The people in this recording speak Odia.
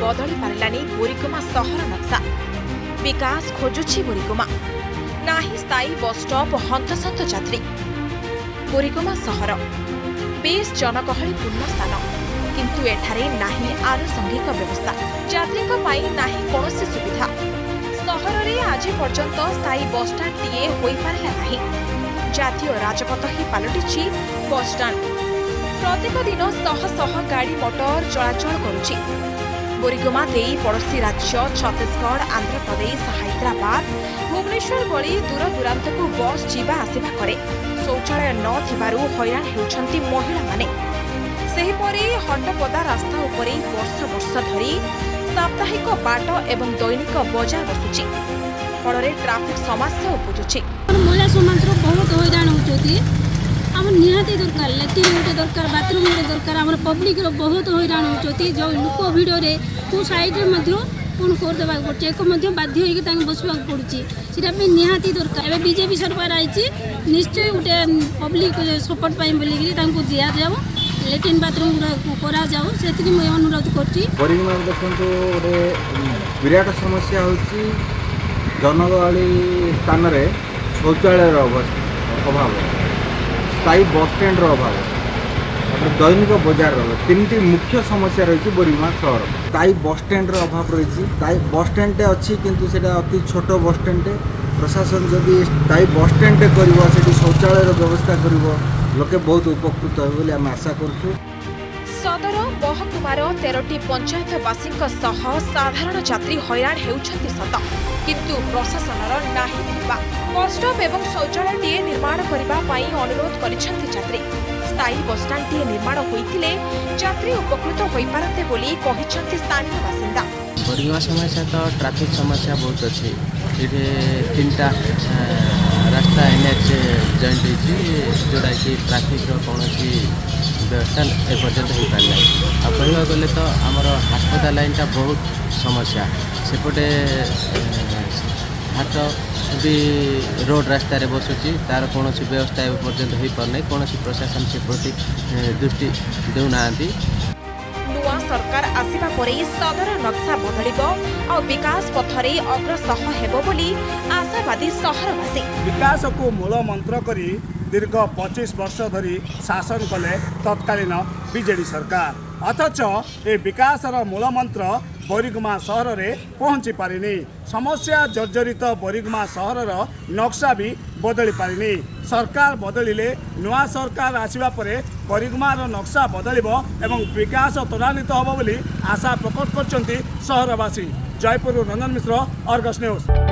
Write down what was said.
ବଦଳି ପାରିଲାନି ବୋରିଗୁମା ସହର ନକ୍ସା। ବିକାଶ ଖୋଜୁଛି ବୋରିଗୁମା ନାହିଁ ସ୍ଥାୟୀ ବସ୍ଷ୍ଟପ୍ ହନ୍ତସନ୍ତ ଯାତ୍ରୀ। ବୋରିଗୁମା ସହର। ବେଶ୍ ଜନଗହଳିପୂର୍ଣ୍ଣ ସ୍ଥାନ। କିନ୍ତୁ ଏଠାରେ ନାହିଁ ଆନୁଷଙ୍ଗିକ ବ୍ୟବସ୍ଥା। ଯାତ୍ରୀଙ୍କ ପାଇଁ ନାହିଁ କୌଣସି ସୁବିଧା। ସହରରେ ଆଜି ପର୍ଯ୍ୟନ୍ତ ସ୍ଥାୟୀ ବସ୍ଷ୍ଟାଣ୍ଡଟିଏ ହୋଇପାରିଲା ନାହିଁ। ଜାତୀୟ ରାଜପଥ ହିଁ ପାଲଟିଛି ବସ୍ଷ୍ଟାଣ୍ଡ ପ୍ରତ୍ୟେକ ଦିନ ଶହ ଶହ ଗାଡ଼ି ମଟର ଚଳାଚଳ କରୁଛି। ବୋରିଗୁମା ଦେଇ ପଡ଼ୋଶୀ ରାଜ୍ୟ ଛତିଶଗଡ଼ ଆନ୍ଧ୍ରପ୍ରଦେଶ ହାଇଦ୍ରାବାଦ ଭୁବନେଶ୍ୱର ଭଳି ଦୂରଦୂରାନ୍ତକୁ ବସ୍ ଯିବା ଆସିବା କରେ। ଶୌଚାଳୟ ନ ଥିବାରୁ ହଇରାଣ ହେଉଛନ୍ତି ମହିଳାମାନେ। ସେହିପରି ହଟପଦା ରାସ୍ତା ଉପରେ ବର୍ଷ ବର୍ଷ ଧରି ସାପ୍ତାହିକ ବାଟ ଏବଂ ଦୈନିକ ବଜାର ବସୁଛି। ଫଳରେ ଟ୍ରାଫିକ୍ ସମସ୍ୟା ଉପୁଜୁଛି। ମହିଳା ସମାଜର ବହୁତ ହଇରାଣ ହେଉଛନ୍ତି। ଆମର ନିହାତି ଦରକାର ଲାଟ୍ରିନ୍ ଗୋଟେ ଦରକାର ବାଥରୁମ୍ ଗୋଟେ ଦରକାର ଆମର ପବ୍ଲିକର ବହୁତ ହଇରାଣ ହେଉଛନ୍ତି ଯେଉଁ ଲୋକ ଭିଡ଼ରେ କେଉଁ ସାଇଡ଼୍ରେ ମଧ୍ୟ କ'ଣ କରିଦେବାକୁ ପଡ଼ୁଛି ଏକ ମଧ୍ୟ ବାଧ୍ୟ ହୋଇକି ତାଙ୍କୁ ବସିବାକୁ ପଡ଼ୁଛି ସେଇଟା ପାଇଁ ନିହାତି ଦରକାର ଏବେ ବିଜେପି ସରକାର ଆଇଛି ନିଶ୍ଚୟ ଗୋଟେ ପବ୍ଲିକ ସପୋର୍ଟ ପାଇଁ ବୋଲିକିରି ତାଙ୍କୁ ଦିଆଯାଉ ଲାଟ୍ରିନ୍ ବାଥରୁମ୍ କରାଯାଉ ସେତିକି ମୁଁ ଅନୁରୋଧ କରୁଛି ପରିମାଣ ଦେଖନ୍ତୁ ଗୋଟେ ବିରାଟ ସମସ୍ୟା ହେଉଛି ଜନଗହଳି ସ୍ଥାନରେ ଶୌଚାଳୟର ଅବସ୍ଥା ଅଭାବ ସ୍ଥାୟୀ ବସ୍ଷ୍ଟାଣ୍ଡର ଅଭାବ। ତାପରେ ଦୈନିକ ବଜାରର ଅଭାବ ତିନିଟି ମୁଖ୍ୟ ସମସ୍ୟା ରହିଛି ବୋରିଗୁମା ସହର। ସ୍ଥାୟୀ ବସ୍ଷ୍ଟାଣ୍ଡର ଅଭାବ ରହିଛି। ସ୍ଥାୟୀ ବସ୍ଷ୍ଟାଣ୍ଡଟେ ଅଛି କିନ୍ତୁ ସେଇଟା ଅତି ଛୋଟ ବସ୍ଷ୍ଟାଣ୍ଡଟେ ପ୍ରଶାସନ ଯଦି ସ୍ଥାୟୀ ବସ୍ଷ୍ଟାଣ୍ଡଟେ କରିବ ସେଠି ଶୌଚାଳୟର ବ୍ୟବସ୍ଥା କରିବ ଲୋକେ ବହୁତ ଉପକୃତ ହେବେ ବୋଲି ଆମେ ଆଶା କରୁଛୁ। ସଦର ମହକୁମାର ତେରଟି ପଞ୍ଚାୟତବାସୀଙ୍କ ସହ ସାଧାରଣ ଯାତ୍ରୀ ହଇରାଣ ହେଉଛନ୍ତି ସତ। କିନ୍ତୁ ପ୍ରଶାସନର ନାହିଁ ଦେଖିବା ବସ୍ଷ୍ଟପ୍ ଏବଂ ଶୌଚାଳୟଟିଏ ନିର୍ମାଣ କରିବା ପାଇଁ ଅନୁରୋଧ କରିଛନ୍ତି ଯାତ୍ରୀ। ସ୍ଥାୟୀ ବସ୍ଷ୍ଟାଣ୍ଡଟିଏ ନିର୍ମାଣ ହୋଇଥିଲେ ଯାତ୍ରୀ ଉପକୃତ ହୋଇପାରନ୍ତେ ବୋଲି କହିଛନ୍ତି ସ୍ଥାନୀୟ ବାସିନ୍ଦା। ବୋରିଙ୍ଗା ସମସ୍ୟା ତ ଟ୍ରାଫିକ୍ ସମସ୍ୟା ବହୁତ ଅଛି। ଏଠି ତିନିଟା ରାସ୍ତା ଏନ୍ ଏଚ୍ ଜଏଣ୍ଟ ହେଇଛି ଯେଉଁଟାକି ଟ୍ରାଫିକ୍ର କୌଣସି ବ୍ୟବସ୍ଥା ଏପର୍ଯ୍ୟନ୍ତ ହୋଇପାରିନାହିଁ ଆଉ କହିବାକୁ ଗଲେ ତ ଆମର ହାସ୍ପତାଲ ଲାଇନ୍ଟା ବହୁତ ସମସ୍ୟା। ସେପଟେ ହାଟ ବି ରୋଡ଼ ରାସ୍ତାରେ ବସୁଛି ତା'ର କୌଣସି ବ୍ୟବସ୍ଥା ଏବେ ପର୍ଯ୍ୟନ୍ତ ହୋଇପାରୁନାହିଁ କୌଣସି ପ୍ରଶାସନ ସେ ପ୍ରତି ଦୃଷ୍ଟି ଦେଉନାହାନ୍ତି। ନୂଆ ସରକାର ଆସିବା ପରେ ସଦର ନକ୍ସା ବଦଳିବ ଆଉ ବିକାଶ ପଥରେ ଅଗ୍ରସର ହେବ ବୋଲି ଆଶାବାଦୀ ସହରବାସୀ। ବିକାଶକୁ ମୂଳ ମନ୍ତ୍ର କରି ଦୀର୍ଘ ପଚିଶ ବର୍ଷ ଧରି ଶାସନ କଲେ ତତ୍କାଳୀନ ବିଜେଡି ସରକାର। ଅଥଚ ଏ ବିକାଶର ମୂଳ ମନ୍ତ୍ର ବରିଗୁମା ସହରରେ ପହଞ୍ଚି ପାରିନି। ସମସ୍ୟା ଜର୍ଜରିତ ବରିଗୁମା ସହରର ନକ୍ସା ବି ବଦଳି ପାରିନି। ସରକାର ବଦଳିଲେ ନୂଆ ସରକାର ଆସିବା ପରେ ବରିଗୁମାର ନକ୍ସା ବଦଳିବ ଏବଂ ବିକାଶ ତ୍ୱରାନ୍ୱିତ ହେବ ବୋଲି ଆଶା ପ୍ରକଟ କରିଛନ୍ତି ସହରବାସୀ। ଜୟପୁରରୁ ରଞ୍ଜନ ମିଶ୍ର ଅର୍ଗସ୍ ନ୍ୟୁଜ୍।